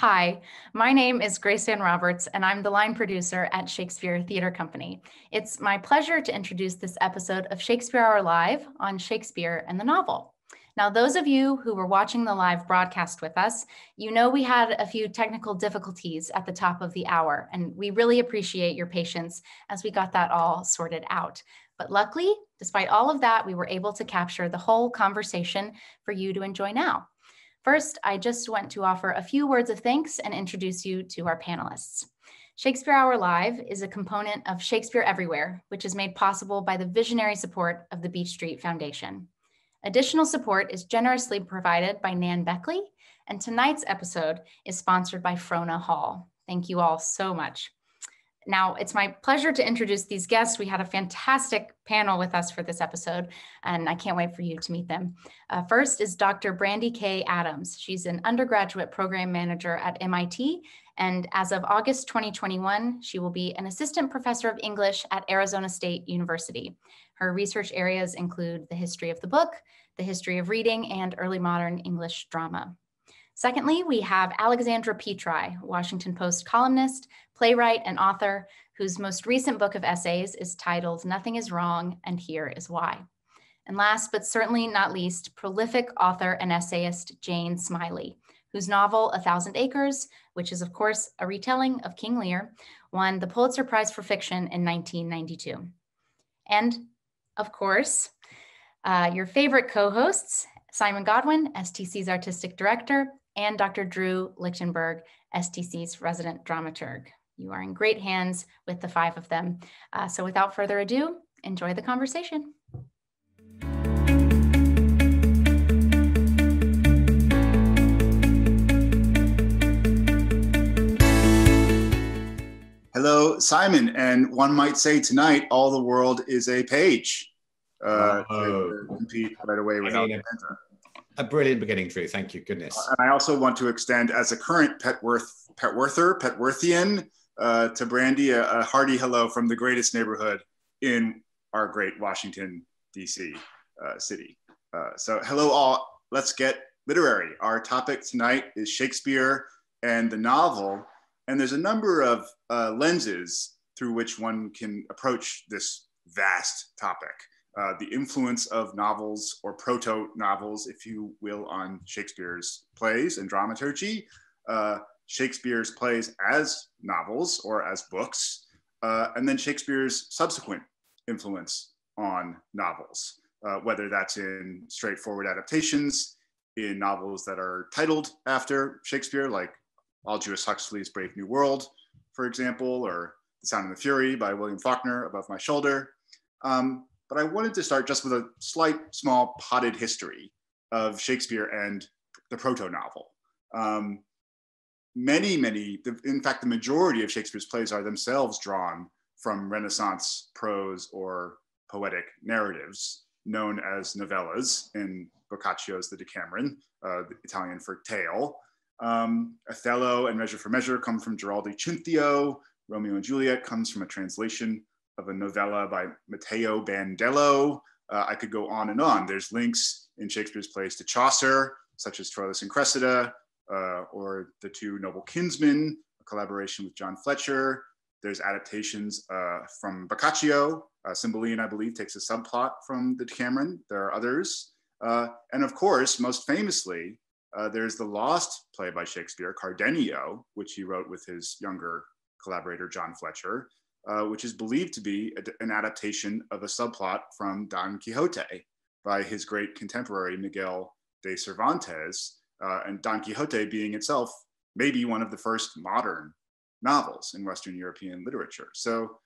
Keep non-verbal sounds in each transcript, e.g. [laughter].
Hi, my name is Grace Ann Roberts, and I'm the line producer at Shakespeare Theater Company. It's my pleasure to introduce this episode of Shakespeare Hour Live on Shakespeare and the novel. Now, those of you who were watching the live broadcast with us, you know we had a few technical difficulties at the top of the hour, and we really appreciate your patience as we got that all sorted out. But luckily, despite all of that, we were able to capture the whole conversation for you to enjoy now. First, I just want to offer a few words of thanks and introduce you to our panelists. Shakespeare Hour Live is a component of Shakespeare Everywhere, which is made possible by the visionary support of the Beech Street Foundation. Additional support is generously provided by Nan Beckley, and tonight's episode is sponsored by Frona Hall. Thank you all so much. Now, it's my pleasure to introduce these guests. We had a fantastic panel with us for this episode, and I can't wait for you to meet them. Uh, first is Dr. Brandi K. Adams. She's an undergraduate program manager at MIT, and as of August 2021, she will be an assistant professor of English at Arizona State University. Her research areas include the history of the book, the history of reading, and early modern English drama. Secondly, we have Alexandra Petri, Washington Post columnist, playwright, and author, whose most recent book of essays is titled Nothing is Wrong and Here is Why. And last but certainly not least, prolific author and essayist Jane Smiley, whose novel A Thousand Acres, which is of course a retelling of King Lear, won the Pulitzer Prize for Fiction in 1992. And of course, uh, your favorite co-hosts, Simon Godwin, STC's Artistic Director, and Dr. Drew Lichtenberg, STC's Resident Dramaturg. You are in great hands with the five of them. Uh, so without further ado, enjoy the conversation. Hello, Simon. And one might say tonight, all the world is a page. Uh, oh. compete right away without a, a brilliant beginning, Drew. Thank you. Goodness. And I also want to extend, as a current Petworth, Petworther, Petworthian, uh, to Brandi a, a, hearty hello from the greatest neighborhood in our great Washington, D.C. Uh, city. Uh, so, hello, all. Let's get literary. Our topic tonight is Shakespeare and the novel. And there's a number of uh, lenses through which one can approach this vast topic. Uh, the influence of novels or proto novels, if you will, on Shakespeare's plays and dramaturgy, uh, Shakespeare's plays as novels or as books, uh, and then Shakespeare's subsequent influence on novels, uh, whether that's in straightforward adaptations, in novels that are titled after Shakespeare, like Aldous Huxley's Brave New World, for example, or The Sound and the Fury by William Faulkner, Above My Shoulder. Um, but I wanted to start just with a slight, small, potted history of Shakespeare and the proto novel. Um, many, many, in fact, the majority of Shakespeare's plays are themselves drawn from Renaissance prose or poetic narratives known as novellas in Boccaccio's The Decameron, uh, the Italian for tale. Um, Othello and Measure for Measure come from Giraldi Cinthio. Romeo and Juliet comes from a translation of a novella by Matteo Bandello. Uh, I could go on and on. There's links in Shakespeare's plays to Chaucer, such as Troilus and Cressida, uh, or The Two Noble Kinsmen, a collaboration with John Fletcher. There's adaptations uh, from Boccaccio. Uh, Cymbeline, I believe, takes a subplot from the Decameron. There are others. Uh, and of course, most famously, uh, there's the lost play by Shakespeare, Cardenio, which he wrote with his younger collaborator, John Fletcher, uh, which is believed to be a, an adaptation of a subplot from Don Quixote by his great contemporary Miguel de Cervantes, uh, and Don Quixote being itself maybe one of the first modern novels in Western European literature. So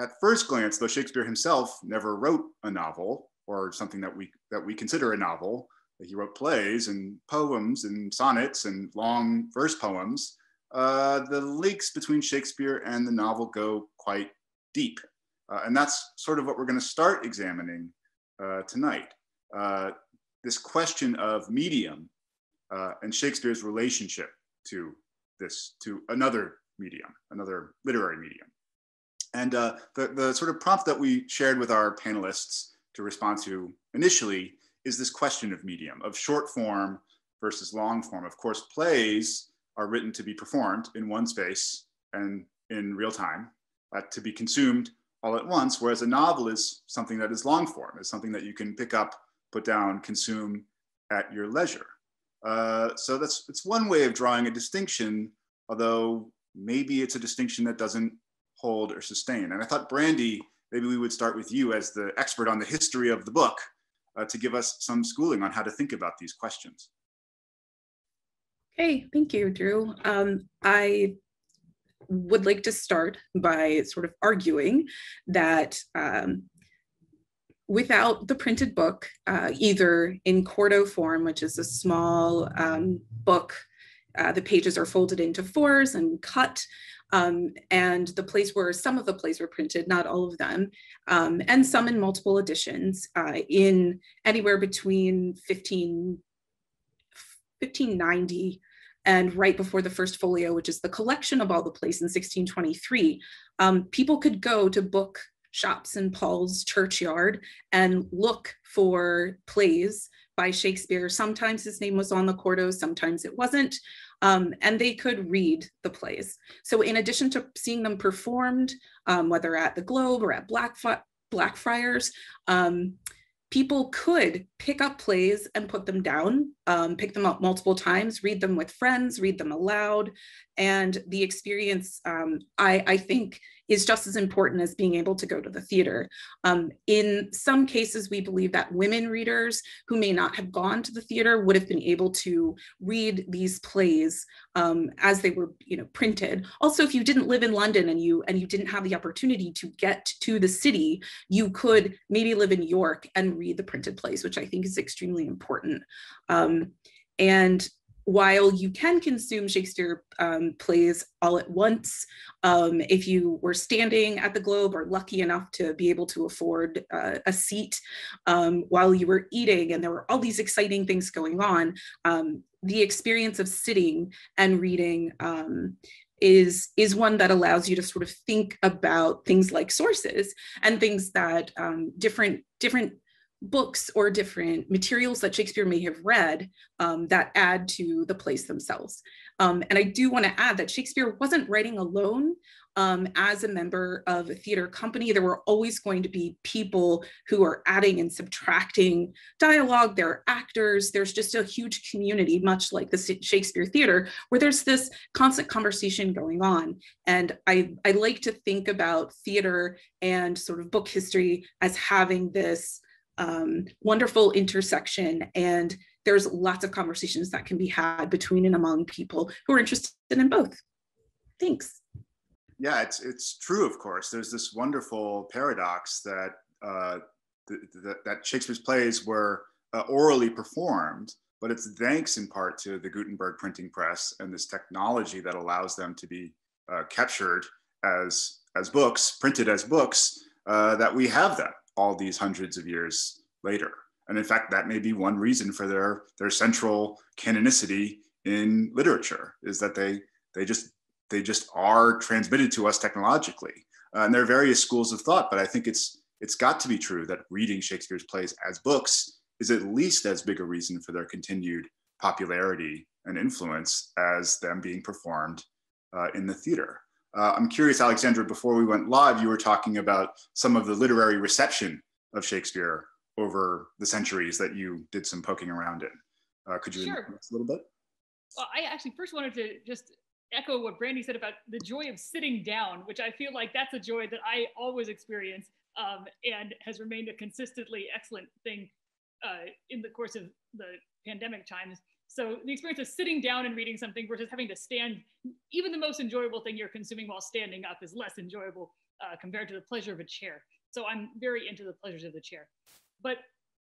at first glance, though Shakespeare himself never wrote a novel or something that we, that we consider a novel, he wrote plays and poems and sonnets and long verse poems, uh, the links between Shakespeare and the novel go quite deep. Uh, and that's sort of what we're going to start examining uh, tonight. Uh, this question of medium uh, and Shakespeare's relationship to this, to another medium, another literary medium. And uh, the, the sort of prompt that we shared with our panelists to respond to initially is this question of medium, of short form versus long form. Of course, plays are written to be performed in one space and in real time, uh, to be consumed all at once, whereas a novel is something that is long form, is something that you can pick up, put down, consume at your leisure. Uh, so that's it's one way of drawing a distinction, although maybe it's a distinction that doesn't hold or sustain. And I thought, Brandi, maybe we would start with you as the expert on the history of the book uh, to give us some schooling on how to think about these questions. Okay, thank you, Drew. Um, I would like to start by sort of arguing that um, without the printed book, uh, either in quarto form, which is a small um, book, uh, the pages are folded into fours and cut, um, and the place where some of the plays were printed, not all of them, um, and some in multiple editions uh, in anywhere between 15, 1590 and right before the first folio, which is the collection of all the plays in 1623, um, people could go to book shops in Paul's churchyard and look for plays by Shakespeare. Sometimes his name was on the quartos, sometimes it wasn't. Um, and they could read the plays. So in addition to seeing them performed, um, whether at the Globe or at Blackfri Blackfriars, um, people could pick up plays and put them down, um, pick them up multiple times, read them with friends, read them aloud. And the experience, um, I, I, think, is just as important as being able to go to the theater. Um, in some cases, we believe that women readers who may not have gone to the theater would have been able to read these plays um, as they were you know, printed. Also, if you didn't live in London and you, and you didn't have the opportunity to get to the city, you could maybe live in York and read the printed plays, which I think is extremely important. Um, and while you can consume Shakespeare um, plays all at once, um, if you were standing at the Globe or lucky enough to be able to afford uh, a seat um, while you were eating and there were all these exciting things going on, um, the experience of sitting and reading um, is is one that allows you to sort of think about things like sources and things that um, different different books or different materials that Shakespeare may have read um, that add to the plays themselves. Um, and I do want to add that Shakespeare wasn't writing alone um, as a member of a theater company. There were always going to be people who are adding and subtracting dialogue. There are actors. There's just a huge community, much like the Shakespeare Theater, where there's this constant conversation going on. And I, I like to think about theater and sort of book history as having this um, wonderful intersection and there's lots of conversations that can be had between and among people who are interested in both. Thanks. Yeah, it's it's true. Of course, there's this wonderful paradox that uh, th- th- that Shakespeare's plays were uh, orally performed, but it's thanks in part to the Gutenberg printing press and this technology that allows them to be uh, captured as as books, printed as books, uh, that we have them all these hundreds of years later. And in fact, that may be one reason for their, their central canonicity in literature is that they, they, just, they just are transmitted to us technologically. Uh, and there are various schools of thought, but I think it's, it's got to be true that reading Shakespeare's plays as books is at least as big a reason for their continued popularity and influence as them being performed uh, in the theater. Uh, I'm curious, Alexandra, before we went live, you were talking about some of the literary reception of Shakespeare over the centuries that you did some poking around in. Uh, could you sure. a little bit? Well, I actually first wanted to just echo what Brandi said about the joy of sitting down, which I feel like that's a joy that I always experience um, and has remained a consistently excellent thing uh, in the course of the pandemic times. So the experience of sitting down and reading something versus having to stand, even the most enjoyable thing you're consuming while standing up is less enjoyable uh, compared to the pleasure of a chair. So I'm very into the pleasures of the chair. But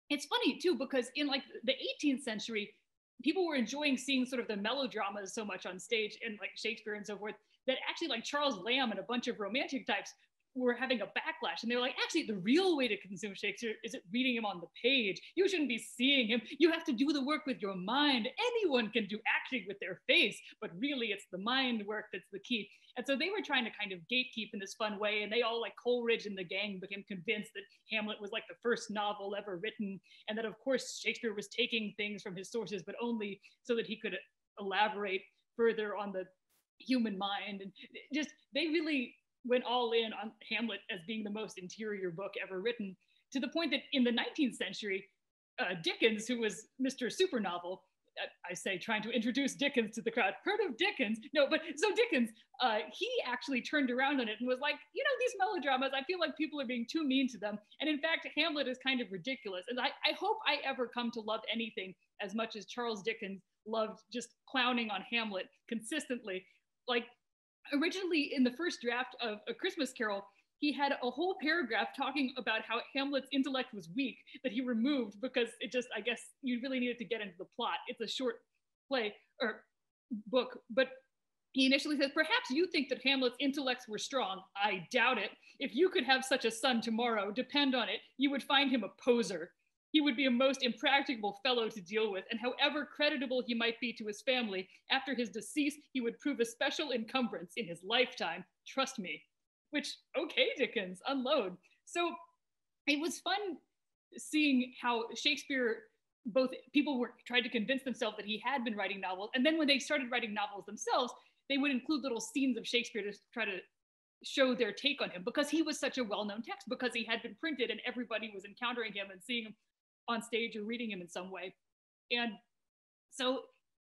it's funny too, because in like the 18th century, people were enjoying seeing sort of the melodramas so much on stage and like Shakespeare and so forth that actually like Charles Lamb and a bunch of romantic types were having a backlash and they were like actually the real way to consume shakespeare is reading him on the page. You shouldn't be seeing him. You have to do the work with your mind. Anyone can do acting with their face but really it's the mind work that's the key. And so they were trying to kind of gatekeep in this fun way and they all like coleridge and the gang became convinced that hamlet was like the first novel ever written and that of course shakespeare was taking things from his sources but only so that he could elaborate further on the human mind. And just, they really went all in on Hamlet as being the most interior book ever written, to the point that in the 19th century, uh, Dickens, who was Mr. Super Novel, I say trying to introduce Dickens to the crowd. Heard of Dickens? No, but so Dickens, uh, he actually turned around on it and was like, you know, these melodramas, I feel like people are being too mean to them. And in fact, Hamlet is kind of ridiculous. And I, I hope I ever come to love anything as much as Charles Dickens loved just clowning on Hamlet consistently. Like originally in the first draft of A Christmas Carol, he had a whole paragraph talking about how Hamlet's intellect was weak that he removed because it just, I guess, you really needed to get into the plot. It's a short play or book, but he initially says, Perhaps you think that Hamlet's intellects were strong. I doubt it. If you could have such a son tomorrow, depend on it, you would find him a poser. He would be a most impracticable fellow to deal with, and however creditable he might be to his family, after his decease, he would prove a special encumbrance in his lifetime. Trust me which, okay, Dickens, unload. So it was fun seeing how Shakespeare, both people were tried to convince themselves that he had been writing novels. And then when they started writing novels themselves, they would include little scenes of Shakespeare to try to show their take on him because he was such a well-known text because he had been printed and everybody was encountering him and seeing him on stage or reading him in some way. And so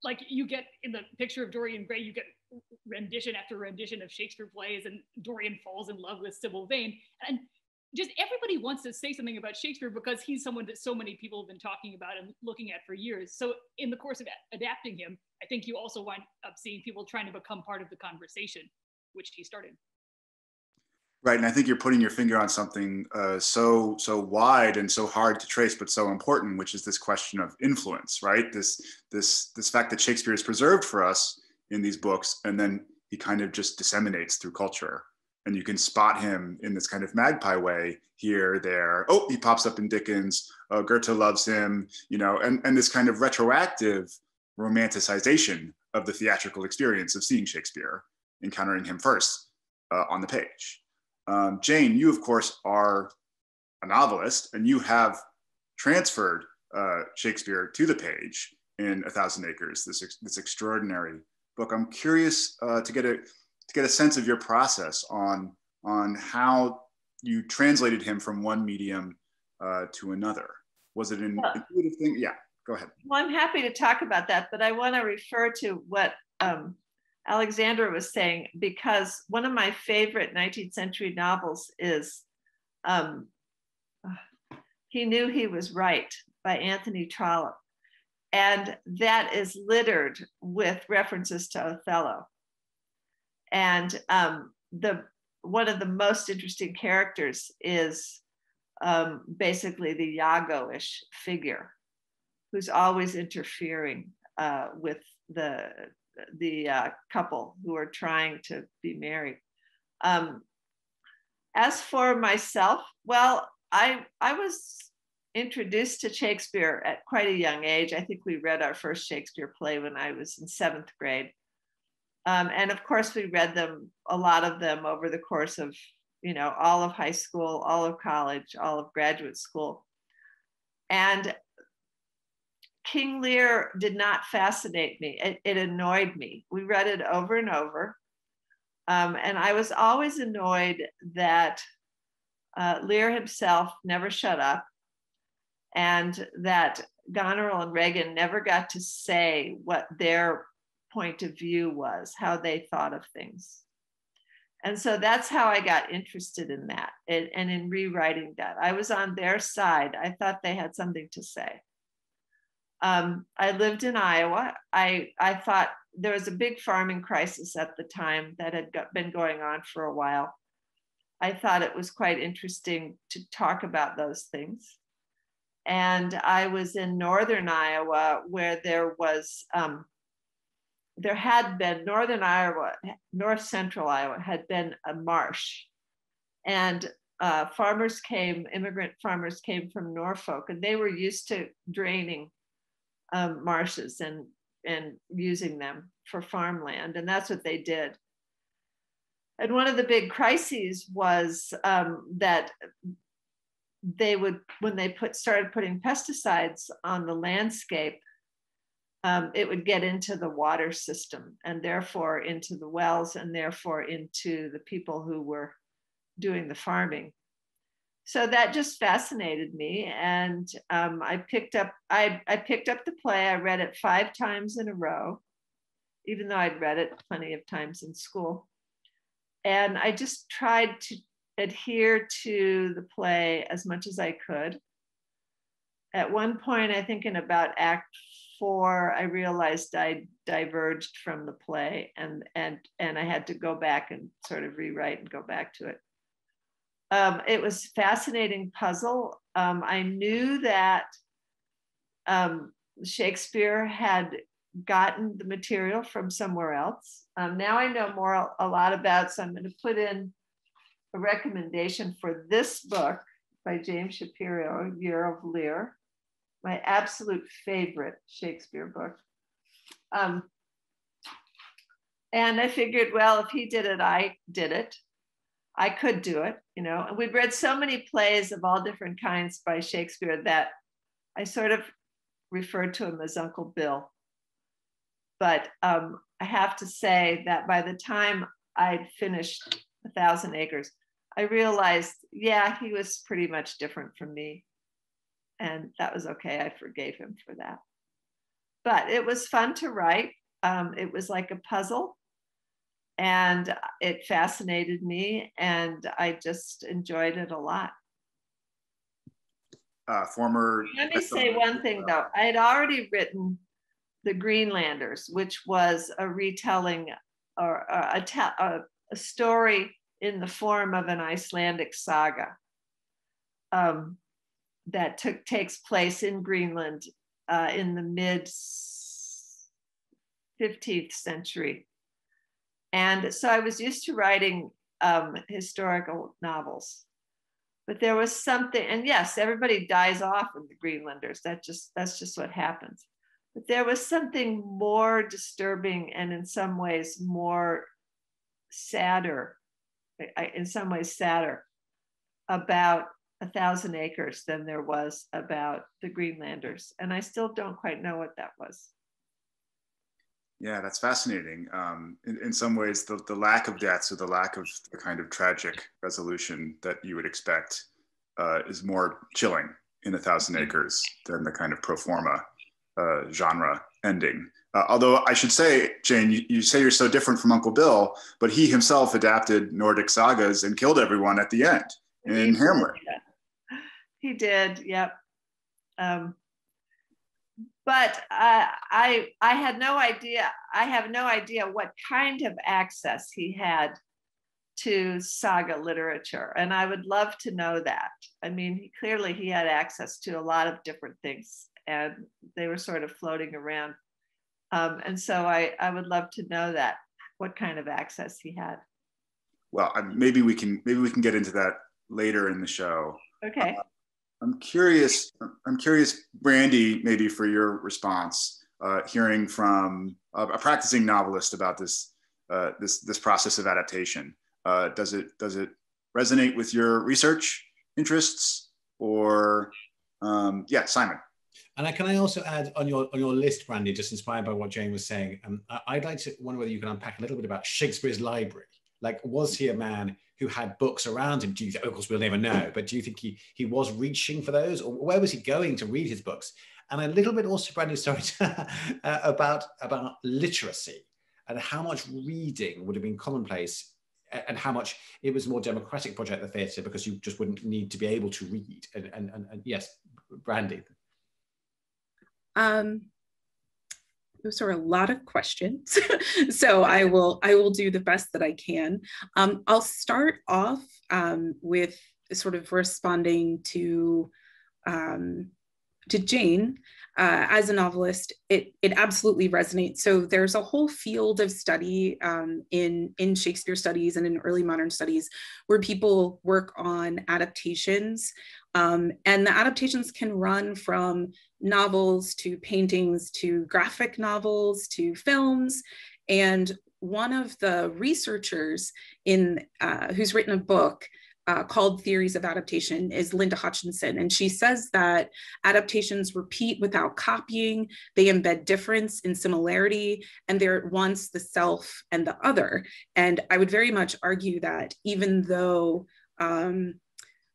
like you get in the picture of Dorian Gray, you get rendition after rendition of Shakespeare plays, and Dorian falls in love with Sybil Vane. And just everybody wants to say something about Shakespeare because he's someone that so many people have been talking about and looking at for years. So, in the course of adapting him, I think you also wind up seeing people trying to become part of the conversation, which he started. Right, and I think you're putting your finger on something uh, so so wide and so hard to trace, but so important, which is this question of influence. Right, this this this fact that Shakespeare is preserved for us in these books, and then he kind of just disseminates through culture, and you can spot him in this kind of magpie way here, there. Oh, he pops up in Dickens. Uh, Goethe loves him, you know, and and this kind of retroactive romanticization of the theatrical experience of seeing Shakespeare, encountering him first uh, on the page. Um, Jane, you of course are a novelist and you have transferred uh, Shakespeare to the page in A Thousand Acres, this, this extraordinary book. I'm curious uh, to get a to get a sense of your process on on how you translated him from one medium uh, to another. Was it an well, intuitive thing? Yeah, go ahead. Well, I'm happy to talk about that, but I want to refer to what um, Alexandra was saying, because one of my favorite 19th century novels is um, He Knew He Was Right by Anthony Trollope. And that is littered with references to Othello. And um, the one of the most interesting characters is um, basically the Iago-ish figure, who's always interfering uh, with the the uh, couple who are trying to be married. Um, as for myself, well, I I was introduced to Shakespeare at quite a young age. I think we read our first Shakespeare play when I was in seventh grade. Um, and of course, we read them, a lot of them over the course of, you know, all of high school, all of college, all of graduate school. And King Lear did not fascinate me. It, it annoyed me. We read it over and over. Um, and I was always annoyed that uh, Lear himself never shut up and that Goneril and Regan never got to say what their point of view was, how they thought of things. And so that's how I got interested in that and, and in rewriting that. I was on their side. I thought they had something to say. Um, I lived in Iowa. I, I thought there was a big farming crisis at the time that had got, been going on for a while. I thought it was quite interesting to talk about those things. And I was in northern Iowa where there was, um, there had been, northern Iowa, north central Iowa had been a marsh. And uh, farmers came, immigrant farmers came from Norfolk, and they were used to draining um, marshes and and using them for farmland, and that's what they did. And one of the big crises was um, that they would, when they put started putting pesticides on the landscape, um, it would get into the water system and therefore into the wells and therefore into the people who were doing the farming. So that just fascinated me, and um, I picked up I, I picked up the play. I read it five times in a row, even though I'd read it plenty of times in school. And I just tried to adhere to the play as much as I could. At one point, I think in about Act four, I realized I diverged from the play, and and and I had to go back and sort of rewrite and go back to it. Um, it was a fascinating puzzle. Um, I knew that um, Shakespeare had gotten the material from somewhere else. Um, now I know more a lot about, so I'm going to put in a recommendation for this book by James Shapiro, Year of Lear, my absolute favorite Shakespeare book. Um, and I figured, well, if he did it, I did it. I could do it, you know. And we'd read so many plays of all different kinds by Shakespeare that I sort of referred to him as Uncle Bill. But um, I have to say that by the time I'd finished A Thousand Acres, I realized, yeah, he was pretty much different from me. And that was okay. I forgave him for that. But it was fun to write. Um, it was like a puzzle and it fascinated me and i just enjoyed it a lot. Uh, former let me say one thing though. I had already written the greenlanders which was a retelling or a, a, a story in the form of an icelandic saga um, that took takes place in greenland uh, in the mid 15th century and so I was used to writing um, historical novels. But there was something, and yes, everybody dies off in the Greenlanders. That just that's just what happens. But there was something more disturbing and in some ways more sadder, in some ways sadder, about a thousand acres than there was about the Greenlanders. And I still don't quite know what that was. Yeah, that's fascinating. Um, in, in some ways, the, the lack of deaths or the lack of the kind of tragic resolution that you would expect uh, is more chilling in A Thousand mm-hmm. Acres than the kind of pro forma uh, genre ending. Uh, although I should say, Jane, you, you, say you're so different from Uncle Bill, but he himself adapted Nordic sagas and killed everyone at the end in Hamlet. He did, yep. Um, but uh, I I had no idea. I have no idea what kind of access he had to saga literature, and I would love to know that. I mean, he, clearly he had access to a lot of different things, and they were sort of floating around. Um, and so I I would love to know that what kind of access he had. Well, maybe we can maybe we can get into that later in the show. Okay. Uh, I'm curious. I'm curious, Brandi, maybe for your response, uh, hearing from a, practicing novelist about this uh, this this process of adaptation. Uh, does it does it resonate with your research interests, or um, yeah, Simon? And I, can I also add on your on your list, Brandi, just inspired by what Jane was saying, um, I'd like to wonder whether you can unpack a little bit about Shakespeare's library. Like, was he a man who had books around him? Do you think, of course, we'll never know, but do you think he, he was reaching for those or where was he going to read his books? And a little bit also, Brandi, [laughs] sorry, uh, about, about literacy and how much reading would have been commonplace and how much it was a more democratic project, the theatre, because you just wouldn't need to be able to read. And, and, and, and yes, Brandi. Um, those are a lot of questions. [laughs] so I will I will do the best that I can. Um, I'll start off um, with sort of responding to um, to Jane uh, as a novelist. It it absolutely resonates. So there's a whole field of study um, in in Shakespeare studies and in early modern studies where people work on adaptations um, and the adaptations can run from novels to paintings to graphic novels to films. And one of the researchers in uh, who's written a book uh, called Theories of Adaptation is Linda Hutchinson. And she says that adaptations repeat without copying, they embed difference in similarity, and they're at once the self and the other. And I would very much argue that even though um,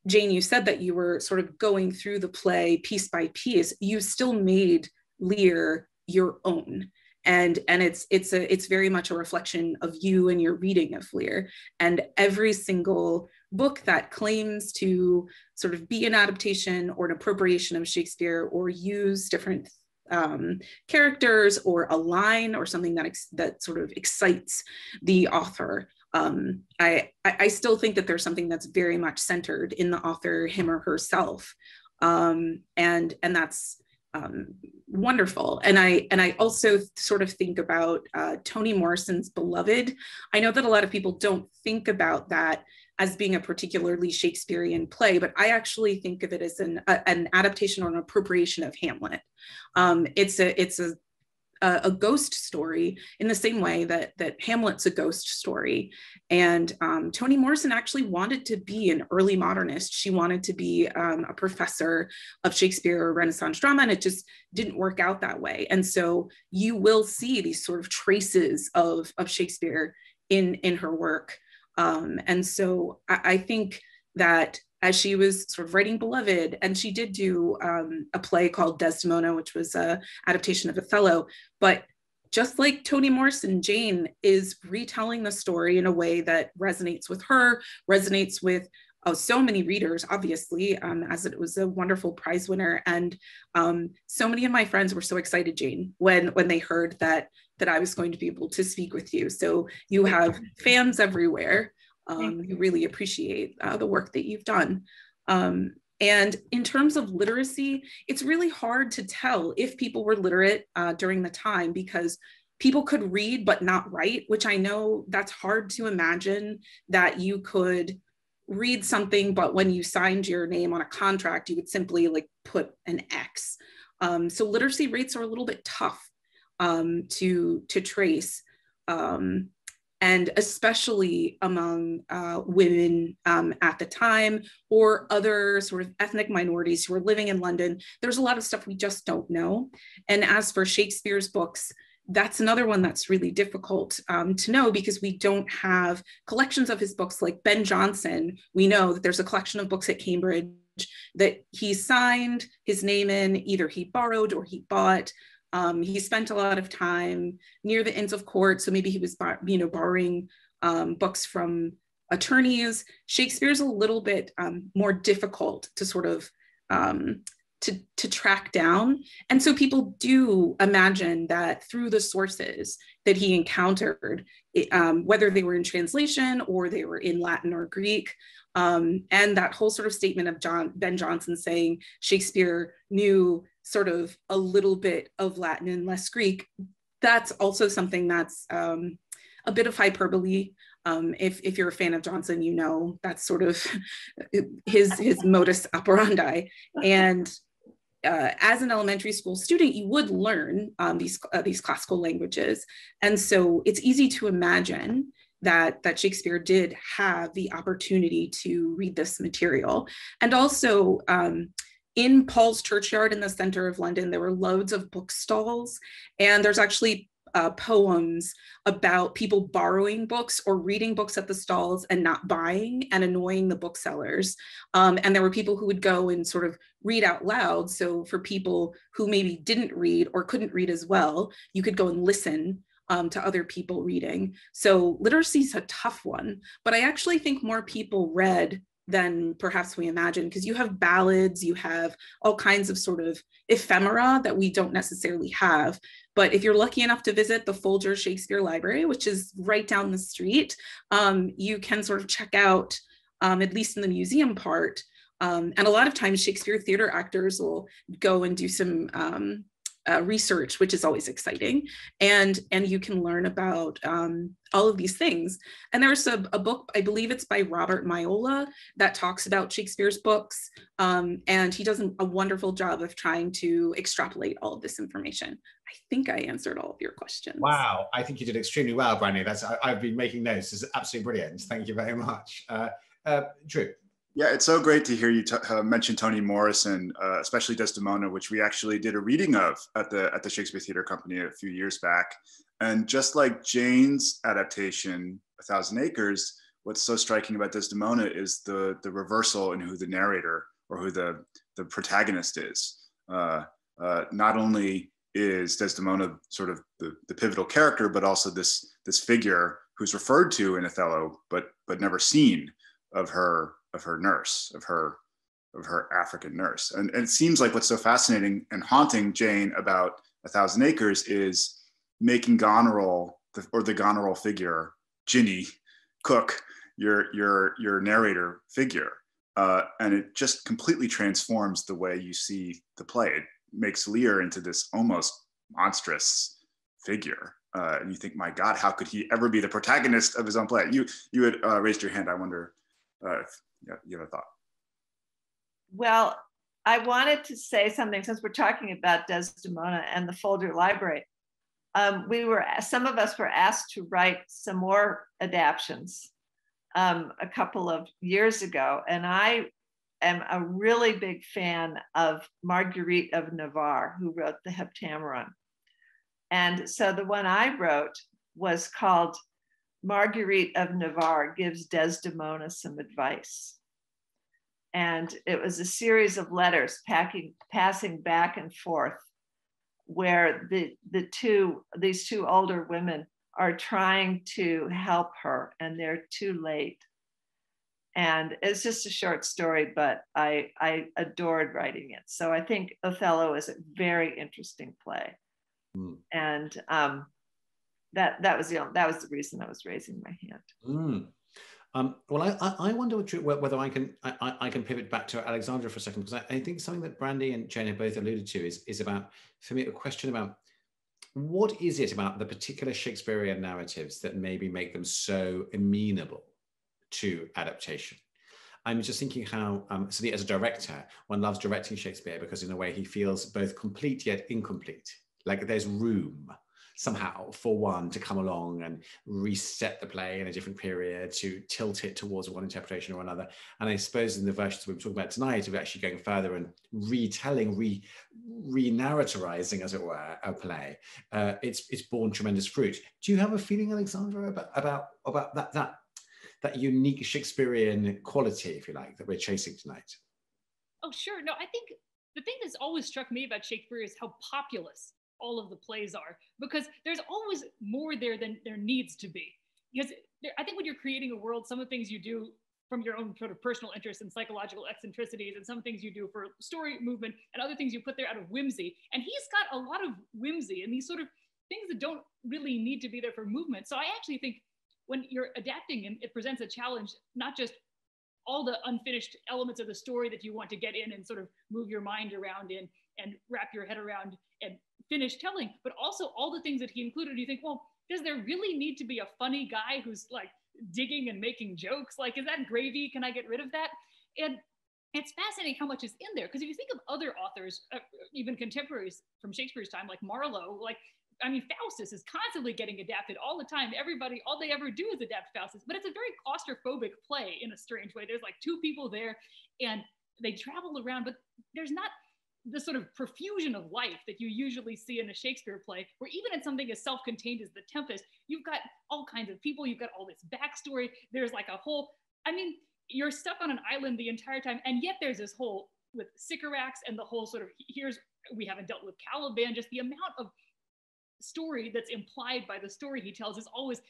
Jane, you said that you were sort of going through the play piece by piece, you still made Lear your own and and it's it's a it's very much a reflection of you and your reading of Lear and every single book that claims to sort of be an adaptation or an appropriation of Shakespeare or use different um, characters or a line or something that ex- that sort of excites the author. Um, I I still think that there's something that's very much centered in the author, him or herself, um, and and that's um, wonderful. And I and I also sort of think about uh, Toni Morrison's Beloved. I know that a lot of people don't think about that as being a particularly Shakespearean play, but I actually think of it as an, a, an adaptation or an appropriation of Hamlet. Um, it's a it's a a, ghost story in the same way that that Hamlet's a ghost story. And um, Toni Morrison actually wanted to be an early modernist. She wanted to be um, a professor of Shakespeare or Renaissance drama, and it just didn't work out that way. And so you will see these sort of traces of of Shakespeare in in her work. Um, and so I, I, think that as she was sort of writing Beloved, and she did do um, a play called Desdemona, which was a adaptation of Othello. But just like Toni Morrison, Jane is retelling the story in a way that resonates with her, resonates with oh, so many readers, obviously, um, as it was a wonderful prize winner. And um, so many of my friends were so excited, Jane, when when they heard that that I was going to be able to speak with you. So you have fans everywhere um, who really appreciate uh, the work that you've done. Um, and in terms of literacy, it's really hard to tell if people were literate uh, during the time because people could read but not write, which I know that's hard to imagine that you could read something, but when you signed your name on a contract, you would simply like put an X. Um, so literacy rates are a little bit tough um, to to trace, um, and especially among uh, women um, at the time or other sort of ethnic minorities who are living in London. There's a lot of stuff we just don't know. And as for Shakespeare's books, that's another one that's really difficult um, to know because we don't have collections of his books like Ben Jonson. We know that there's a collection of books at Cambridge that he signed his name in, either he borrowed or he bought. Um, he spent a lot of time near the Inns of Court, so maybe he was, you know, borrowing um, books from attorneys. Shakespeare's a little bit um, more difficult to sort of um, to, to track down. And so people do imagine that through the sources that he encountered, um, whether they were in translation or they were in Latin or Greek, um, and that whole sort of statement of John Ben Jonson saying Shakespeare knew sort of a little bit of Latin and less Greek, that's also something that's um, a bit of hyperbole. Um, if, if you're a fan of Jonson, you know that's sort of [laughs] his his modus operandi. And uh, as an elementary school student, you would learn um, these uh, these classical languages, and so it's easy to imagine that that Shakespeare did have the opportunity to read this material, and also. Um, in Paul's Churchyard in the center of London, there were loads of bookstalls, and there's actually uh, poems about people borrowing books or reading books at the stalls and not buying and annoying the booksellers. Um, and there were people who would go and sort of read out loud. So for people who maybe didn't read or couldn't read as well, you could go and listen um, to other people reading. So literacy is a tough one, but I actually think more people read than perhaps we imagine because you have ballads, you have all kinds of sort of ephemera that we don't necessarily have. But if you're lucky enough to visit the Folger Shakespeare Library, which is right down the street, um, you can sort of check out, um, at least in the museum part. Um, and a lot of times Shakespeare theater actors will go and do some um, uh, research, which is always exciting, and and you can learn about um, all of these things. And there's a, a, book, I believe it's by Robert Miola, that talks about Shakespeare's books, um, and he does a wonderful job of trying to extrapolate all of this information. I think I answered all of your questions. Wow, I think you did extremely well, Brandi. That's I, have been making notes. Is absolutely brilliant. Thank you very much. Uh, Uh, Drew. Yeah, it's so great to hear you uh, mention Toni Morrison, uh, especially Desdemona, which we actually did a reading of at the at the Shakespeare Theater Company a few years back. And just like Jane's adaptation, A Thousand Acres, what's so striking about Desdemona is the the reversal in who the narrator or who the the protagonist is. Uh, uh, not only is Desdemona sort of the, the pivotal character, but also this this figure who's referred to in Othello, but but never seen of her of her nurse, of her of her African nurse. And, and it seems like what's so fascinating and haunting Jane about A Thousand Acres is making Goneril the, or the Goneril figure, Ginny Cook, your your your narrator figure, uh, and it just completely transforms the way you see the play. It makes Lear into this almost monstrous figure. Uh, and you think, my God, how could he ever be the protagonist of his own play? You you had uh, raised your hand. I wonder uh, you have a thought. Well, I wanted to say something since we're talking about Desdemona and the Folger Library. Um, we were some of us were asked to write some more adaptations um, a couple of years ago, and I am a really big fan of Marguerite of Navarre, who wrote the Heptameron. And so the one I wrote was called Marguerite of Navarre Gives Desdemona Some Advice. And it was a series of letters packing, passing back and forth where the, the two, these two older women are trying to help her and they're too late and it's just a short story but i i adored writing it so i think othello is a very interesting play mm. and um that that was the that was the reason i was raising my hand mm. Um, well, I, I wonder whether I can I, I can pivot back to Alexandra for a second because I, I, think something that Brandi and Jane have both alluded to is is about for me a question about what is it about the particular Shakespearean narratives that maybe make them so amenable to adaptation. I'm just thinking how, um, so as a director, one loves directing Shakespeare because in a way he feels both complete yet incomplete. Like there's room somehow for one to come along and reset the play in a different period to tilt it towards one interpretation or another. And I suppose in the versions we're talking about tonight, of actually going further and retelling, re re-narratorizing, as it were, a play, uh, it's it's borne tremendous fruit. Do you have a feeling, Alexandra, about about about that that that unique Shakespearean quality, if you like, that we're chasing tonight? Oh, sure. No, I think the thing that's always struck me about Shakespeare is how populous all of the plays are, because there's always more there than there needs to be. Because there, I think when you're creating a world, some of the things you do from your own sort of personal interests and psychological eccentricities, and some things you do for story movement, and other things you put there out of whimsy. And he's got a lot of whimsy and these sort of things that don't really need to be there for movement. So I actually think when you're adapting and it presents a challenge, not just all the unfinished elements of the story that you want to get in and sort of move your mind around in and wrap your head around and finish telling, but also all the things that he included. You think, well, does there really need to be a funny guy who's like digging and making jokes? Like, is that gravy? Can I get rid of that? And it's fascinating how much is in there because if you think of other authors, uh, even contemporaries from Shakespeare's time, like Marlowe, like I mean, Faustus is constantly getting adapted all the time. Everybody, all they ever do is adapt Faustus, but it's a very claustrophobic play in a strange way. There's like two people there and they travel around, but there's not the sort of profusion of life that you usually see in a Shakespeare play, where even in something as self contained as The Tempest, you've got all kinds of people, you've got all this backstory. There's like a whole, I mean, you're stuck on an island the entire time, and yet there's this whole with Sycorax and the whole sort of here's we haven't dealt with Caliban, just the amount of story that's implied by the story he tells is always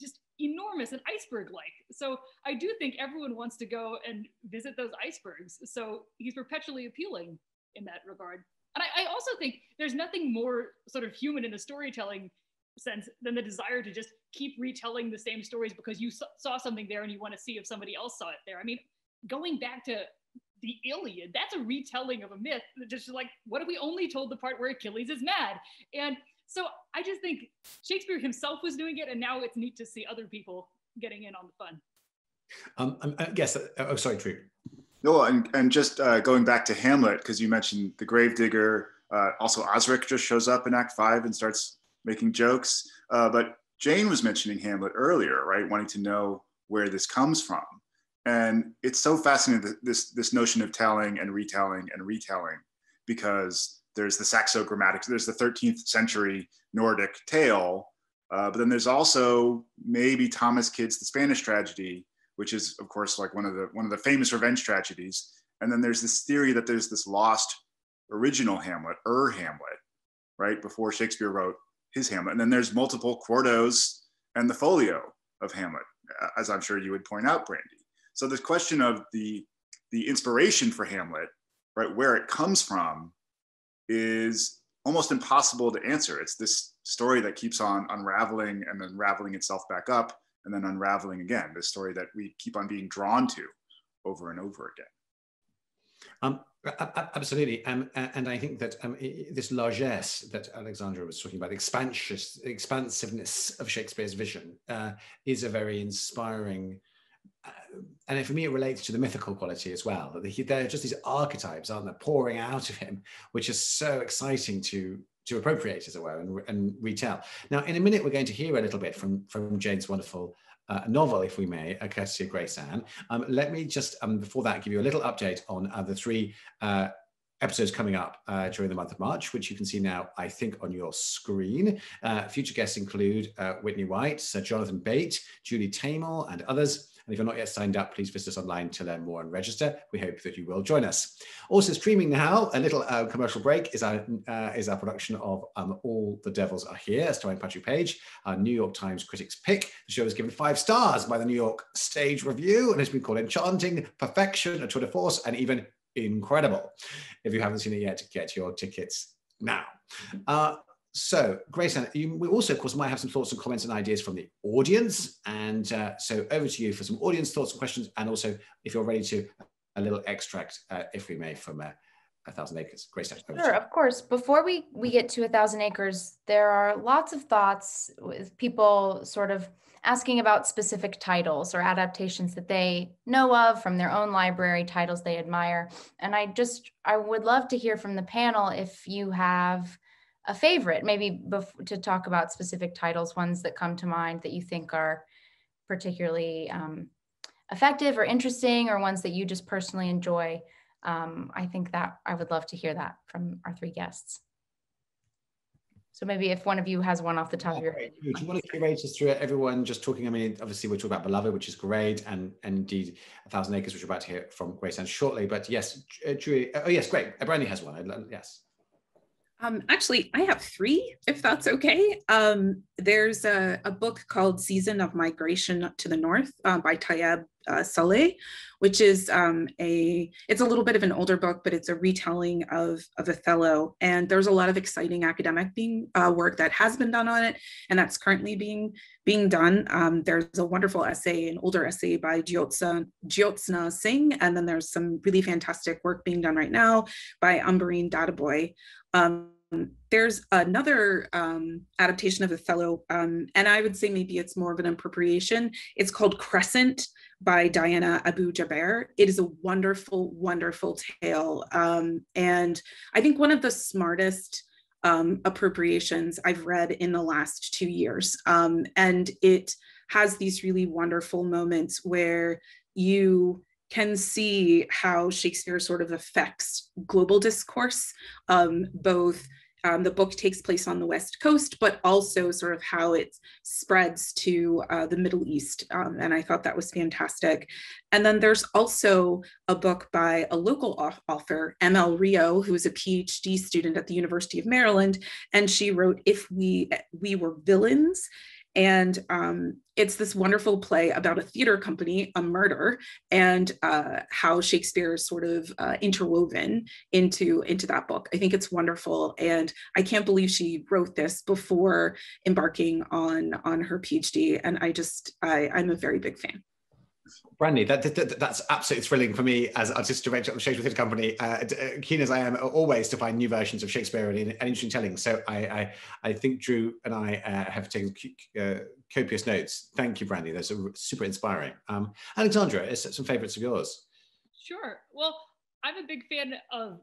just enormous and iceberg like. So I do think everyone wants to go and visit those icebergs. So he's perpetually appealing in that regard. And I, I also think there's nothing more sort of human in the storytelling sense than the desire to just keep retelling the same stories because you saw something there and you want to see if somebody else saw it there. I mean, going back to the Iliad, that's a retelling of a myth. Just like, what if we only told the part where Achilles is mad? And so I just think Shakespeare himself was doing it, and now it's neat to see other people getting in on the fun. Um, I guess. Uh, oh, sorry, Drew. No, and, and just uh, going back to Hamlet, because you mentioned the gravedigger. Uh, also, Osric just shows up in Act Five and starts making jokes. Uh, but Jane was mentioning Hamlet earlier, right? Wanting to know where this comes from. And it's so fascinating this this notion of telling and retelling and retelling because there's the Saxo Grammaticus, there's the 13th century Nordic tale, uh, but then there's also maybe Thomas Kyd's The Spanish Tragedy, which is of course like one of the one of the famous revenge tragedies. And then there's this theory that there's this lost original Hamlet, Ur Hamlet, right before Shakespeare wrote his Hamlet. And then there's multiple quartos and the folio of Hamlet, as I'm sure you would point out, Brandi. So this question of the the inspiration for Hamlet, right, where it comes from, is almost impossible to answer. It's this story that keeps on unraveling and unraveling itself back up and then unraveling again. the story that we keep on being drawn to over and over again. Um, absolutely, um, and I think that um, this largesse that Alexandra was talking about, the expansiveness of Shakespeare's vision, uh, is a very inspiring. Uh, and for me, it relates to the mythical quality as well. That there are just these archetypes, aren't there, pouring out of him, which is so exciting to to appropriate, as it were, and, and retell. Now, in a minute, we're going to hear a little bit from from Jane's wonderful uh, novel, if we may, a courtesy of Grace Ann. Um, let me just, um, before that, give you a little update on uh, the three uh, episodes coming up uh, during the month of March, which you can see now, I think, on your screen. Uh, future guests include uh, Whitney White, Sir Jonathan Bate, Julie Taymor, and others. And if you're not yet signed up, please visit us online to learn more and register. We hope that you will join us. Also streaming now, a little uh, commercial break is our, uh, is our production of um, All the Devils Are Here, starring Patrick Page, our New York Times critics pick. The show is given five stars by the New York Stage Review and has been called enchanting, perfection, a tour de force, and even incredible. If you haven't seen it yet, get your tickets now. Uh, so, Grace, you, we also, of course, might have some thoughts and comments and ideas from the audience. And uh, so, over to you for some audience thoughts and questions. And also, if you're ready to, a little extract, uh, if we may, from uh, A Thousand Acres. Grace, sure, of course. Before we, we get to A Thousand Acres, there are lots of thoughts with people sort of asking about specific titles or adaptations that they know of from their own library, titles they admire. And I just, I would love to hear from the panel if you have a favorite, maybe bef- to talk about specific titles, ones that come to mind that you think are particularly um, effective or interesting, or ones that you just personally enjoy. Um, I think that I would love to hear that from our three guests. So maybe if one of you has one off the top of your head. Do you want to curate us through it? everyone just talking? I mean, obviously we're talking about Beloved, which is great, and, and indeed A Thousand Acres, which we're about to hear from Grace and shortly. But yes, Julie, oh yes, great. Brandi has one. Yes. Um, actually, I have three, if that's okay. Um, there's a, a, book called Season of Migration to the North uh, by Tayeb uh, which is um, a, it's a little bit of an older book, but it's a retelling of, of Othello. And there's a lot of exciting academic being, uh, work that has been done on it, and that's currently being, being done. Um, there's a wonderful essay, an older essay by Jyotsna, Jyotsna Singh, and then there's some really fantastic work being done right now by Ambareen Dadabhoy. Um, there's another um, adaptation of Othello, um, and I would say maybe it's more of an appropriation. It's called Crescent by Diana Abu Jaber. It is a wonderful, wonderful tale. Um, and I think one of the smartest um, appropriations I've read in the last two years. Um, and it has these really wonderful moments where you can see how Shakespeare sort of affects global discourse, um, both um, the book takes place on the West Coast, but also sort of how it spreads to uh, the Middle East. Um, and I thought that was fantastic. And then there's also a book by a local author, ML Rio, who is a PhD student at the University of Maryland. And she wrote If We, we Were Villains. And um, it's this wonderful play about a theater company, a murder, and uh, how Shakespeare is sort of uh, interwoven into, into that book. I think it's wonderful. And I can't believe she wrote this before embarking on, on her PhD. And I just, I, I'm a very big fan. Brandi, that, that, that's absolutely thrilling for me as artistic director of the Shakespeare Theatre Company, uh, uh, keen as I am always to find new versions of Shakespeare and, and interesting telling. So I, I, I, think Drew and I uh, have taken uh, copious notes. Thank you, Brandi. Those are super inspiring. Um, Alexandra, some favorites of yours? Sure. Well, I'm a big fan of,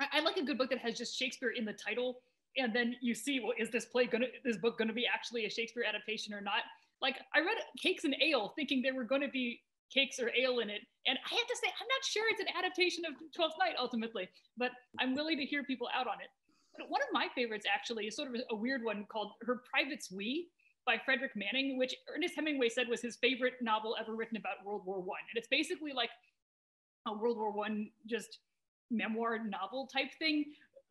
I, I like a good book that has just Shakespeare in the title. And then you see, well, is this play gonna, this book gonna be actually a Shakespeare adaptation or not? Like I read Cakes and Ale thinking there were going to be cakes or ale in it. And I have to say, I'm not sure it's an adaptation of Twelfth Night ultimately, but I'm willing to hear people out on it. But one of my favorites actually is sort of a weird one called Her Privates We by Frederic Manning, which Ernest Hemingway said was his favorite novel ever written about World War One. And it's basically like a World War One just memoir novel type thing,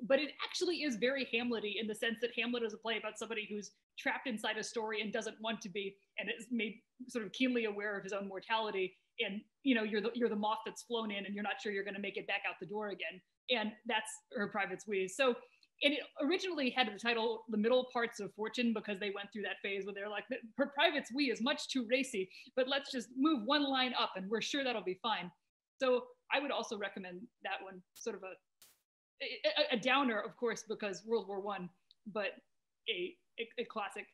but it actually is very Hamlety in the sense that Hamlet is a play about somebody who's trapped inside a story and doesn't want to be, and is made sort of keenly aware of his own mortality. And you know, you're the you're the moth that's flown in, and you're not sure you're going to make it back out the door again. And that's her privates we. So and it originally had the title the middle parts of fortune because they went through that phase where they're like her privates we is much too racy but let's just move one line up and we're sure that'll be fine so i would also recommend that one sort of a a, a downer of course because world war one but a, a, a classic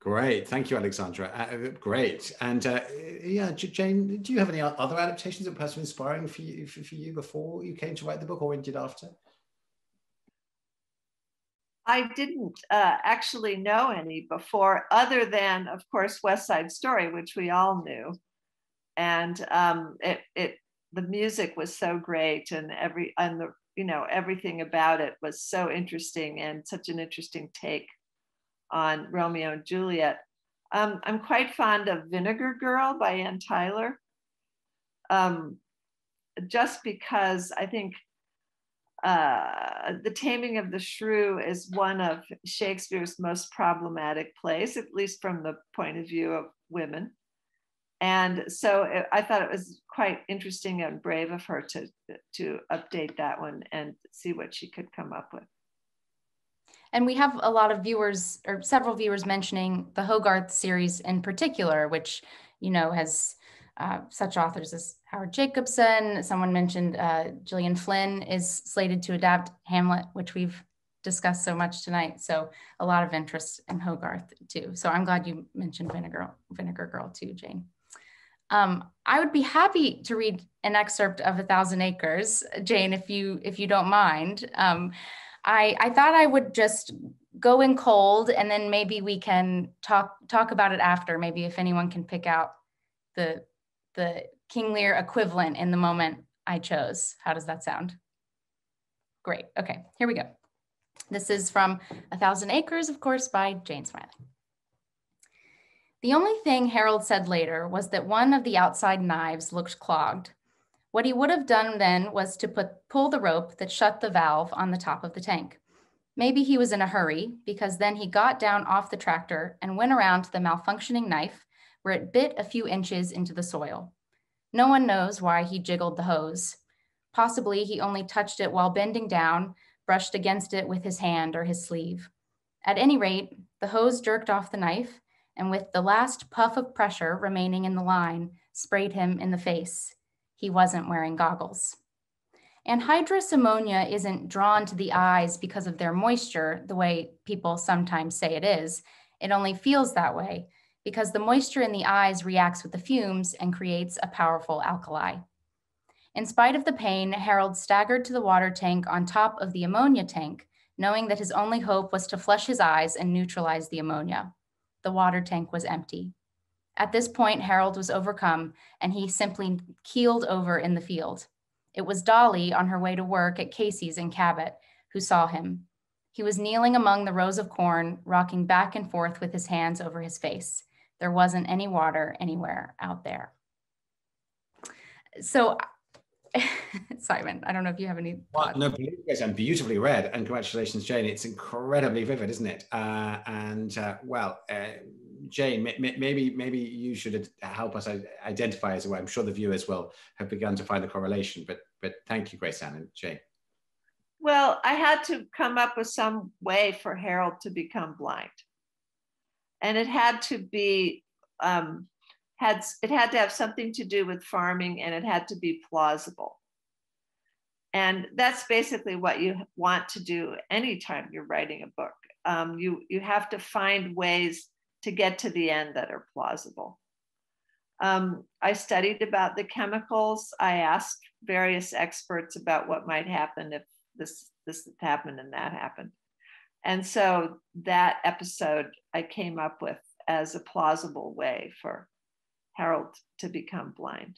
Great, thank you, Alexandra. Uh, great, and uh, yeah, Jane, do you have any other adaptations that perhaps inspiring for you for, for you before you came to write the book, or when did after? I didn't uh, actually know any before, other than, of course, West Side Story, which we all knew, and um, it it the music was so great, and every and the you know everything about it was so interesting and such an interesting take on Romeo and Juliet. Um, I'm quite fond of Vinegar Girl by Anne Tyler, um, just because I think uh, the Taming of the Shrew is one of Shakespeare's most problematic plays, at least from the point of view of women. And so it, I thought it was quite interesting and brave of her to, to update that one and see what she could come up with. And we have a lot of viewers or several viewers mentioning the Hogarth series in particular, which, you know, has uh, such authors as Howard Jacobson. Someone mentioned uh, Gillian Flynn is slated to adapt Hamlet, which we've discussed so much tonight. So a lot of interest in Hogarth too. So I'm glad you mentioned Vinegar, Vinegar Girl too, Jane. Um, I would be happy to read an excerpt of A Thousand Acres, Jane, if you if you don't mind. Um, I I thought I would just go in cold, and then maybe we can talk talk about it after. Maybe if anyone can pick out the the King Lear equivalent in the moment I chose. How does that sound? Great. Okay, here we go. This is from A Thousand Acres, of course, by Jane Smiley. The only thing Harold said later was that one of the outside knives looked clogged. What he would have done then was to put, pull the rope that shut the valve on the top of the tank. Maybe he was in a hurry because then he got down off the tractor and went around to the malfunctioning knife where it bit a few inches into the soil. No one knows why he jiggled the hose. Possibly he only touched it while bending down, brushed against it with his hand or his sleeve. At any rate, the hose jerked off the knife, and with the last puff of pressure remaining in the line, sprayed him in the face. He wasn't wearing goggles. Anhydrous ammonia isn't drawn to the eyes because of their moisture, the way people sometimes say it is. It only feels that way because the moisture in the eyes reacts with the fumes and creates a powerful alkali. In spite of the pain, Harold staggered to the water tank on top of the ammonia tank, knowing that his only hope was to flush his eyes and neutralize the ammonia. The water tank was empty. At this point, Harold was overcome and he simply keeled over in the field. It was Dolly on her way to work at Casey's in Cabot who saw him. He was kneeling among the rows of corn, rocking back and forth with his hands over his face. There wasn't any water anywhere out there. So, [laughs] Simon, I don't know if you have any. Well, no, yes, and beautifully read, and congratulations, Jane. It's incredibly vivid, isn't it? Uh, and uh, well, uh, Jane, maybe maybe you should help us identify as well. I'm sure the viewers will have begun to find the correlation, but but thank you, Grace Ann and Jane. Well, I had to come up with some way for Harold to become blind and it had to be um, had it had to have something to do with farming and it had to be plausible. And that's basically what you want to do anytime you're writing a book. Um, you you have to find ways to get to the end that are plausible. Um, i studied about the chemicals. I asked various experts about what might happen if this this happened and that happened. And so that episode I came up with as a plausible way for Harold to become blind.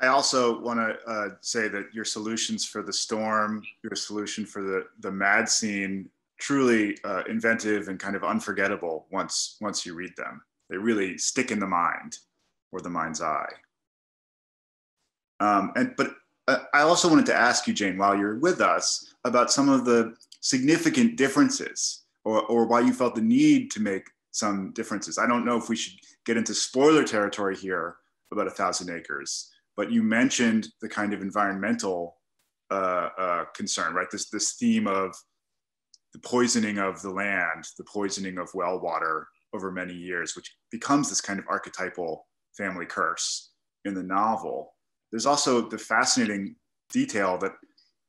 I also want to uh, say that your solutions for the storm, your solution for the the mad scene, truly uh, inventive and kind of unforgettable once once you read them. They really stick in the mind or the mind's eye. Um, and but uh, I also wanted to ask you, Jane, while you're with us, about some of the significant differences, or or why you felt the need to make some differences. I don't know if we should get into spoiler territory here about a thousand acres but you mentioned the kind of environmental uh, uh, concern, right? This this theme of the poisoning of the land, the poisoning of well water over many years, which becomes this kind of archetypal family curse in the novel. There's also the fascinating detail that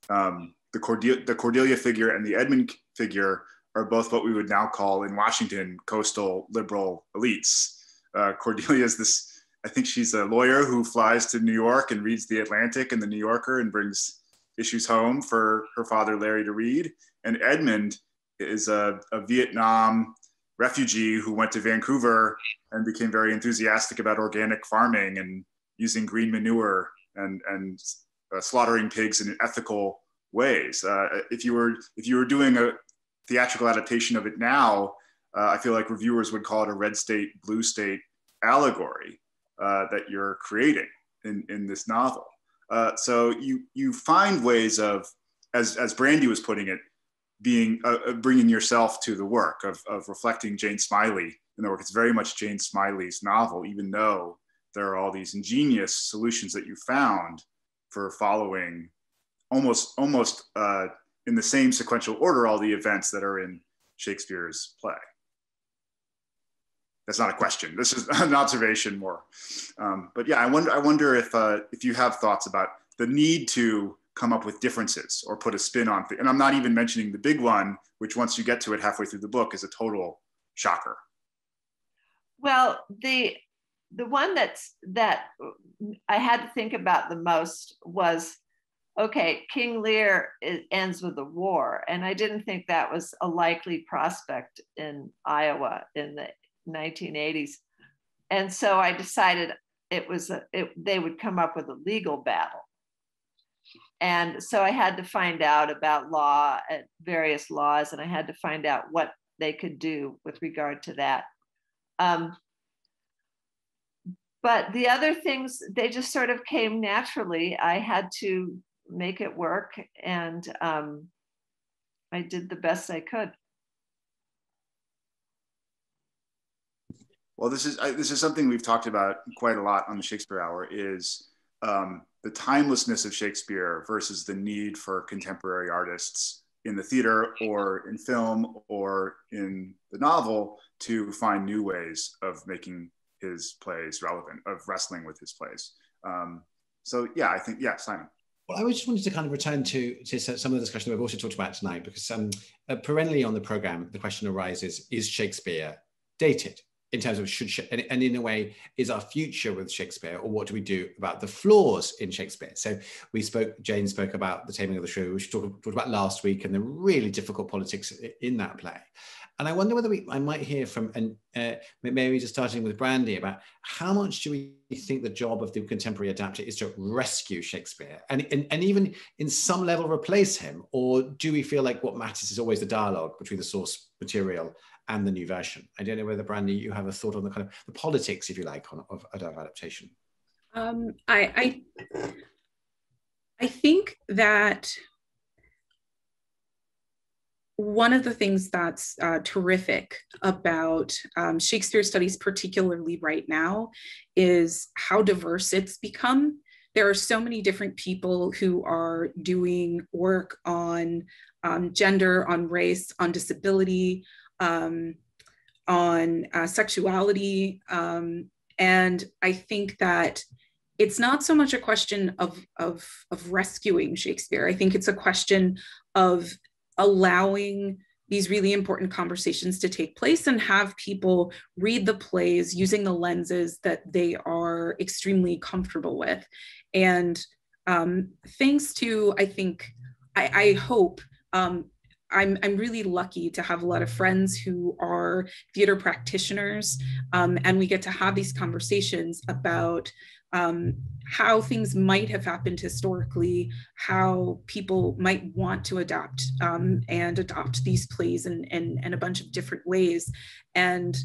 um, the, the Cordelia figure and the Edmund figure are both what we would now call in Washington coastal liberal elites. Uh, Cordelia is this I think she's a lawyer who flies to New York and reads the Atlantic and the New Yorker and brings issues home for her father Larry to read. And Edmund is a, a Vietnam refugee who went to Vancouver and became very enthusiastic about organic farming and using green manure and and uh, slaughtering pigs in ethical ways. Uh, if you were if you were doing a theatrical adaptation of it now, uh, I feel like reviewers would call it a red state blue state allegory uh, that you're creating in, in this novel. Uh, so you you find ways of, as as Brandi was putting it, being uh, uh, bringing yourself to the work of of reflecting Jane Smiley in the work. It's very much Jane Smiley's novel, even though there are all these ingenious solutions that you found for following almost almost uh, in the same sequential order all the events that are in Shakespeare's play that's not a question. This is [laughs] an observation more. Um, but yeah, I wonder, I wonder if, uh, if you have thoughts about the need to come up with differences or put a spin on things. And I'm not even mentioning the big one, which once you get to it halfway through the book is a total shocker. Well, the the one that's that I had to think about the most was okay, King Lear ends with a war, and I didn't think that was a likely prospect in Iowa in the 1980s. And so I decided it was a, it, they would come up with a legal battle. And so I had to find out about law various laws, and I had to find out what they could do with regard to that. Um, but the other things, they just sort of came naturally. I had to make it work, and um, I did the best I could. Well, this is I, this is something we've talked about quite a lot on the Shakespeare Hour. Is um, the timelessness of Shakespeare versus the need for contemporary artists in the theater or in film or in the novel to find new ways of making his plays relevant, of wrestling with his plays. Um, so yeah, I think yeah, Simon. Well, I just wanted to kind of return to, to some of the discussion we've also talked about tonight, because um, uh, perennially on the program, the question arises: Is Shakespeare dated? in terms of should and, and in a way is our future with shakespeare or what do we do about the flaws in shakespeare so we spoke jane spoke about the taming of the shrew which we talked, talked about last week and the really difficult politics in that play and i wonder whether we i might hear from and uh, maybe just starting with brandi about how much do we think the job of the contemporary adapter is to rescue shakespeare and, and, and even in some level replace him or do we feel like what matters is always the dialogue between the source material and the new version. I don't know whether Brandi, you have a thought on the kind of the politics, if you like, on, of, of adaptation. Um, I, I, I think that one of the things that's uh, terrific about um, Shakespeare studies, particularly right now, is how diverse it's become. There are so many different people who are doing work on um, gender, on race, on disability, um, on uh, sexuality. Um, and I think that it's not so much a question of, of, of rescuing Shakespeare. I think it's a question of allowing these really important conversations to take place and have people read the plays using the lenses that they are extremely comfortable with. And um, thanks to, I think, I, I hope, um, I'm, I'm really lucky to have a lot of friends who are theater practitioners, um, and we get to have these conversations about um, how things might have happened historically, how people might want to adapt um, and adopt these plays in, in, in, a bunch of different ways. And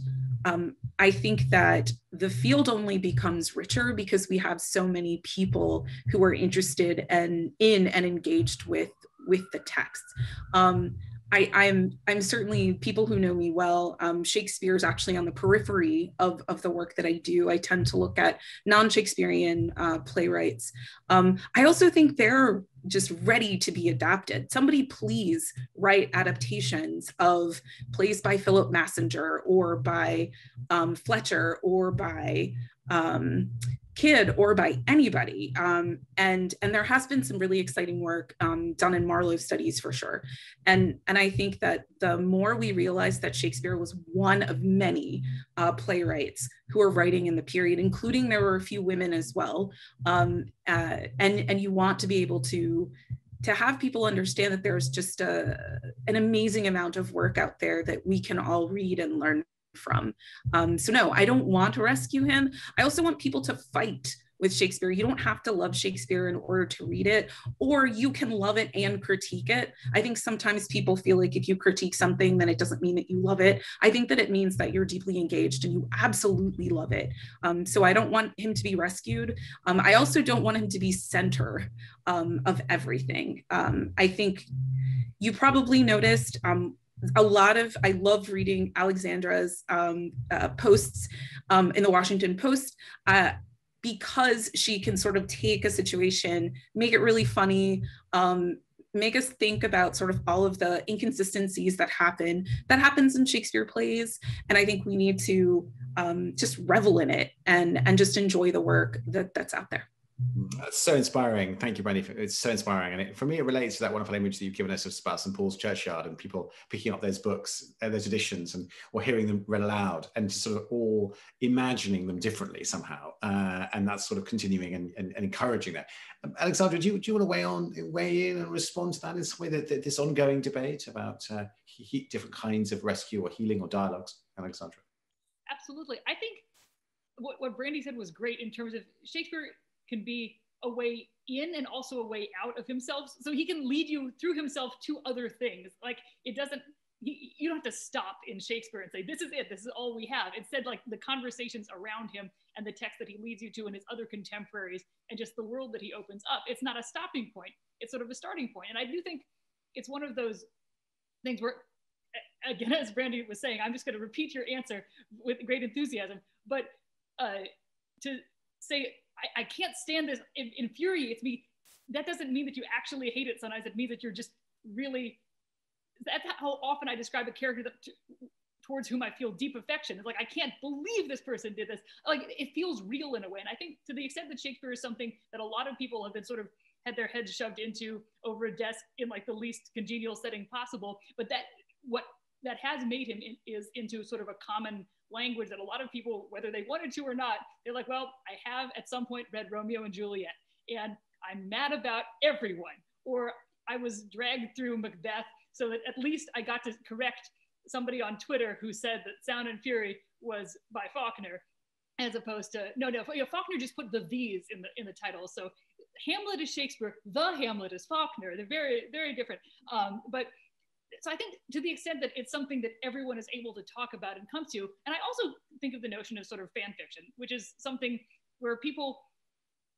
um, I think that the field only becomes richer because we have so many people who are interested and in and engaged with with the texts. Um, I, I'm I'm certainly people who know me well. Um, Shakespeare is actually on the periphery of, of the work that I do. I tend to look at non-Shakespearean uh, playwrights. Um, I also think they're just ready to be adapted. Somebody please write adaptations of plays by Philip Massinger or by um, Fletcher or by um, Kyd or by anybody. Um, and and there has been some really exciting work um, done in Marlowe studies for sure. And and I think that the more we realize that Shakespeare was one of many uh, playwrights who are writing in the period, including there were a few women as well. Um, uh, and and you want to be able to to have people understand that there's just a, an amazing amount of work out there that we can all read and learn from. Um, so no, I don't want to rescue him. I also want people to fight with Shakespeare. You don't have to love Shakespeare in order to read it, or you can love it and critique it. I think sometimes people feel like if you critique something, then it doesn't mean that you love it. I think that it means that you're deeply engaged and you absolutely love it. Um, so I don't want him to be rescued. Um, I also don't want him to be center um, of everything. Um, I think you probably noticed um, a lot of i love reading alexandra's um, uh, posts um, in the washington post uh, because she can sort of take a situation make it really funny um, make us think about sort of all of the inconsistencies that happen that happens in shakespeare plays. And i think we need to um, just revel in it and and just enjoy the work that that's out there that's so inspiring. Thank you, Brandi. It's so inspiring. And it, for me, it relates to that wonderful image that you've given us of about St. Paul's Churchyard and people picking up those books, uh, those editions, and or hearing them read aloud and sort of all imagining them differently somehow. Uh, and that's sort of continuing and, and, and encouraging that. Um, Alexandra, do you, do you want to weigh on, weigh in and respond to that in some way, that, that this ongoing debate about uh, he, different kinds of rescue or healing or dialogues? Alexandra. Absolutely. I think what, what Brandi said was great in terms of Shakespeare can be a way in and also a way out of himself. So he can lead you through himself to other things. Like it doesn't, you don't have to stop in Shakespeare and say, this is it, this is all we have. Instead, like the conversations around him and the text that he leads you to and his other contemporaries and just the world that he opens up, it's not a stopping point, it's sort of a starting point. And I do think it's one of those things where, again, as Brandi was saying, I'm just going to repeat your answer with great enthusiasm, but uh, to say I, I can't stand this. It infuriates me. That doesn't mean that you actually hate it sometimes. It means that you're just really, that's how often I describe a character that, to, towards whom I feel deep affection. It's like, I can't believe this person did this. Like, it feels real in a way. And I think to the extent that Shakespeare is something that a lot of people have been sort of had their heads shoved into over a desk in like the least congenial setting possible, but that what that has made him in, is into sort of a common language that a lot of people, whether they wanted to or not, they're like, well, I have at some point read Romeo and Juliet, and I'm mad about everyone. Or I was dragged through Macbeth so that at least I got to correct somebody on Twitter who said that Sound and Fury was by Faulkner, as opposed to no, no. You know, Faulkner just put the these in the in the title. So Hamlet is Shakespeare, the Hamlet is Faulkner. They're very very different. Um, but so I think to the extent that it's something that everyone is able to talk about and come to, and I also think of the notion of sort of fan fiction, which is something where people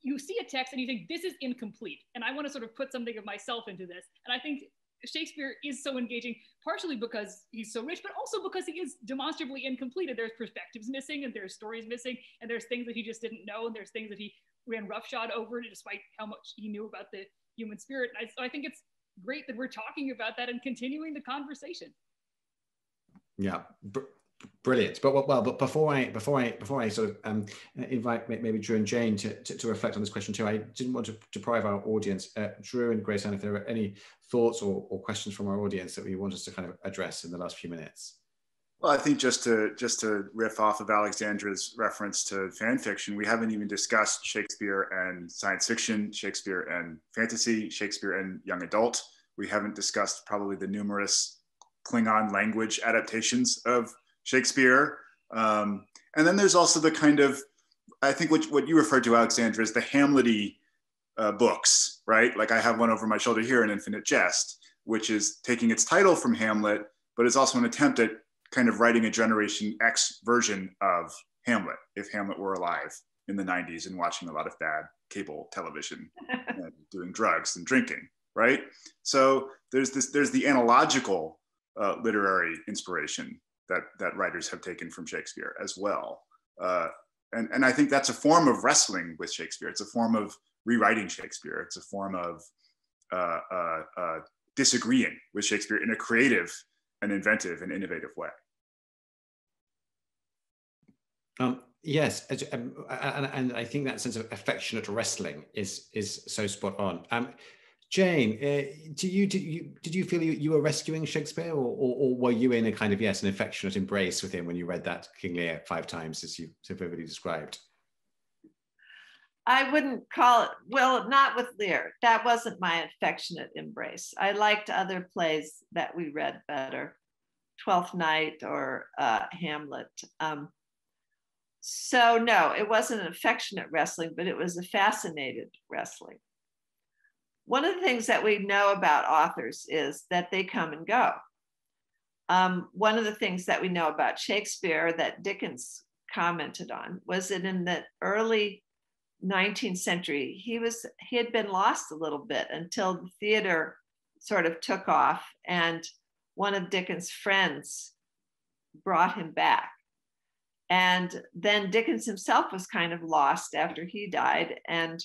you see a text and you think this is incomplete, and I want to sort of put something of myself into this, and I think Shakespeare is so engaging, partially because he's so rich, but also because he is demonstrably incomplete. And there's perspectives missing, and there's stories missing, and there's things that he just didn't know, and there's things that he ran roughshod over, despite how much he knew about the human spirit. I, so I think it's great that we're talking about that and continuing the conversation. Yeah, br- brilliant. But well, but before I before I before I sort of um, invite maybe Drew and Jane to, to, to, reflect on this question too, I didn't want to deprive our audience, uh, Drew and Grace, and if there are any thoughts or, or questions from our audience that we want us to kind of address in the last few minutes. Well, I think just to just to riff off of Alexandra's reference to fan fiction, we haven't even discussed Shakespeare and science fiction, Shakespeare and fantasy, Shakespeare and young adult. We haven't discussed probably the numerous Klingon language adaptations of Shakespeare. Um, and then there's also the kind of, I think what, what you referred to, Alexandra, is the Hamlety uh, books, right? Like I have one over my shoulder here, An Infinite Jest, which is taking its title from Hamlet, but it's also an attempt at kind of writing a Generation X version of Hamlet, if Hamlet were alive in the 90s and watching a lot of bad cable television [laughs] and doing drugs and drinking, right? So there's this, there's the analogical uh, literary inspiration that, that writers have taken from Shakespeare as well. Uh, and, and I think that's a form of wrestling with Shakespeare. It's a form of rewriting Shakespeare. It's a form of uh, uh, uh disagreeing with Shakespeare in a creative and inventive and innovative way. Um, yes, um, and, and, I think that sense of affectionate wrestling is is so spot on. Um, Jane, uh, do you did you did you feel you, you were rescuing Shakespeare, or, or, or, were you in a kind of yes, an affectionate embrace with him when you read that King Lear five times, as you so vividly described? I wouldn't call it well, not with Lear. That wasn't my affectionate embrace. I liked other plays that we read better, Twelfth Night or uh, Hamlet. Um, so no, it wasn't an affectionate wrestling, but it was a fascinated wrestling. One of the things that we know about authors is that they come and go. Um, one of the things that we know about Shakespeare that Dickens commented on was that in the early 19th century, he was he had been lost a little bit until the theater sort of took off, and one of Dickens' friends brought him back. And then Dickens himself was kind of lost after he died. And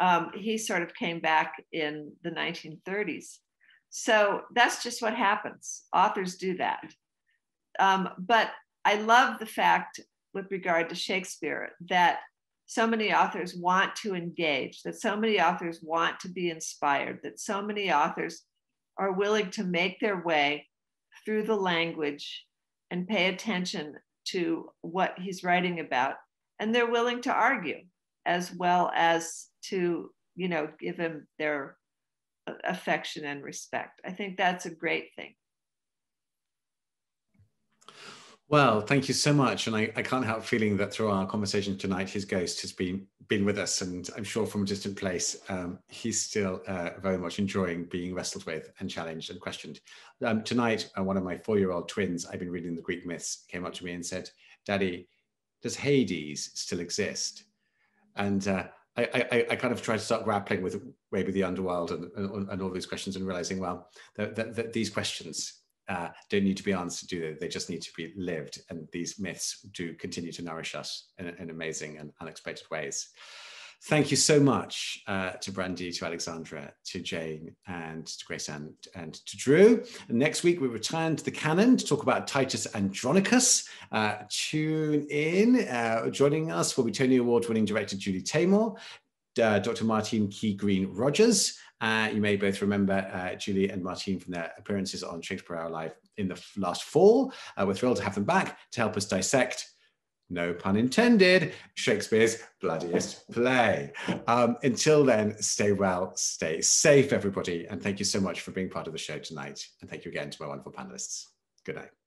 um, he sort of came back in the 1930s. So that's just what happens. Authors do that. Um, but I love the fact, with regard to Shakespeare, that so many authors want to engage, that so many authors want to be inspired, that so many authors are willing to make their way through the language and pay attention to what he's writing about and they're willing to argue as well as to you know give him their affection and respect. I think that's a great thing well thank you so much and I, I can't help feeling that through our conversation tonight his ghost has been been with us and i'm sure from a distant place um, he's still uh, very much enjoying being wrestled with and challenged and questioned. Um, tonight uh, one of my four-year-old twins i've been reading the greek myths came up to me and said daddy does hades still exist? And uh, I, I, I, kind of tried to start grappling with maybe the underworld and, and, and all these questions and realizing, well, that, that, that these questions uh, don't need to be answered, do they? They just need to be lived. And these myths do continue to nourish us in, in amazing and unexpected ways. Thank you so much uh, to Brandi, to Alexandra, to Jane, and to Grace and, and to Drew. And next week, we return to the canon to talk about Titus Andronicus. Uh, tune in. Uh, joining us will be Tony Award winning director Julie Taymor, uh, Dr. Martine Kei Green Rogers. Uh, you may both remember uh, Julie and Martine from their appearances on Shakespeare Hour Live in the last fall. we're thrilled to have them back to help us dissect no pun intended, Shakespeare's bloodiest play. Um, until then, stay well, stay safe, everybody. And thank you so much for being part of the show tonight. And thank you again to my wonderful panelists. Good night.